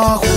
abajo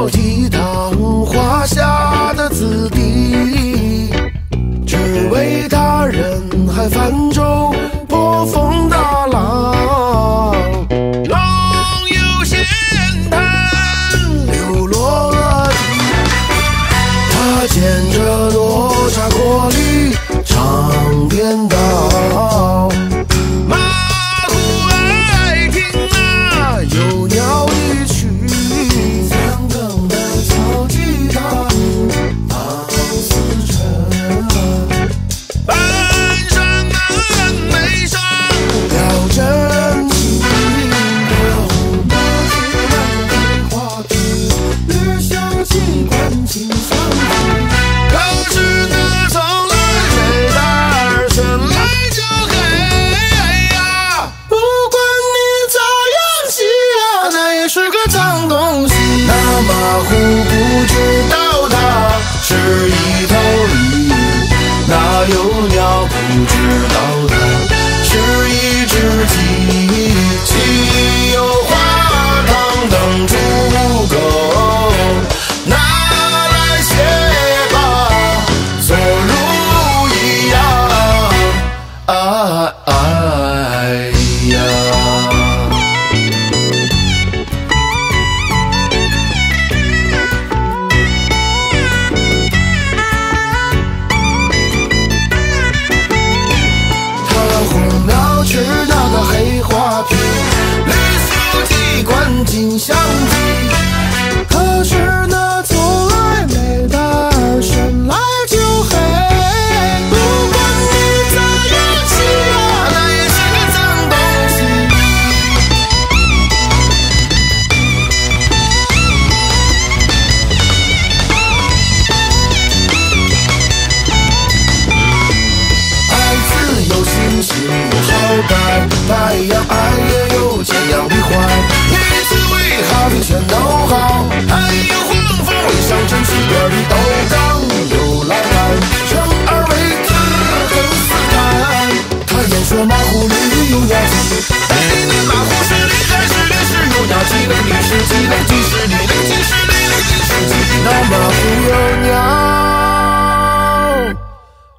我提到华夏的子弟只为他人海泛舟 Yahoo. Inchá 要几里里十几里几十里里几十里里几十里。那么富有鸟，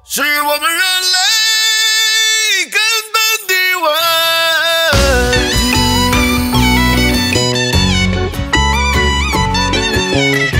是我们人类。thank